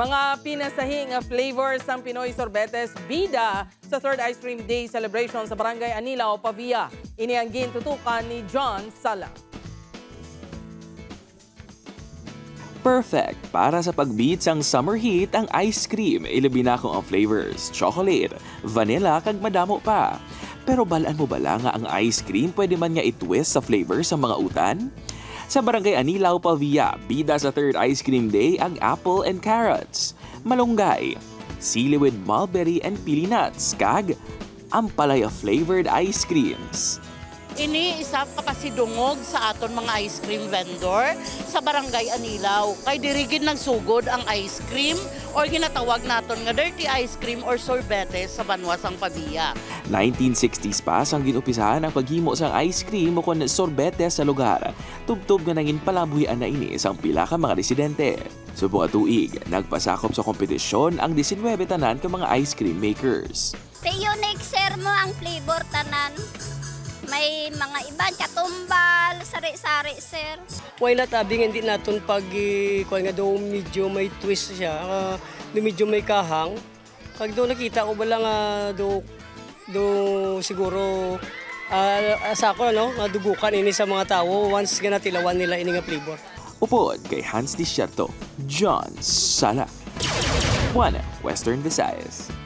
Mga pinasahing flavors ng Pinoy Sorbetes bida sa third Ice Cream Day celebration sa Barangay Anilao, Pavia. Ini ang gintutukan ni John Sala. Perfect para sa pagbeat sang summer heat ang ice cream. Ilabi na kung ang flavors, chocolate, vanilla, kag madamo pa. Pero balaan mo bala nga ang ice cream pwede man nga i-twist sa flavor sa mga utan? Sa Barangay Anilao, Pavia, bida sa third ice cream day ang apple and carrots, malunggay, sili with mulberry and pili nuts, kag ampalaya flavored ice creams. Ini isa kapasidungog sa aton mga ice cream vendor sa Barangay Anilaw. Kay dirigin ng sugod ang ice cream or ginatawag naton nga dirty ice cream or sorbetes sa Banwasang Pabia. 1960s pa sang ginupisahan ang paghimo sang ice cream o kon sorbetes sa lugar. Tubtob nga nangin palabuhian na ini sang pila ka mga residente. Subong tuig, nagpasakop sa kompetisyon ang 19 tanan ka mga ice cream makers. Sa unique sir mo ang flavor tanan. May mga iban, katumbal, sari-sari sir. Why not abing hindi naton pag uh, kuan nga do medyo may twist siya, uh, do medyo may kahang. Kag do nakita ko bala nga do do siguro uh, asa ko no, nga dugukan ini sa mga tawo once nga natilawan nila ini nga flavor. Upod kay Hans Desierto, John Sala. One Western Visayas.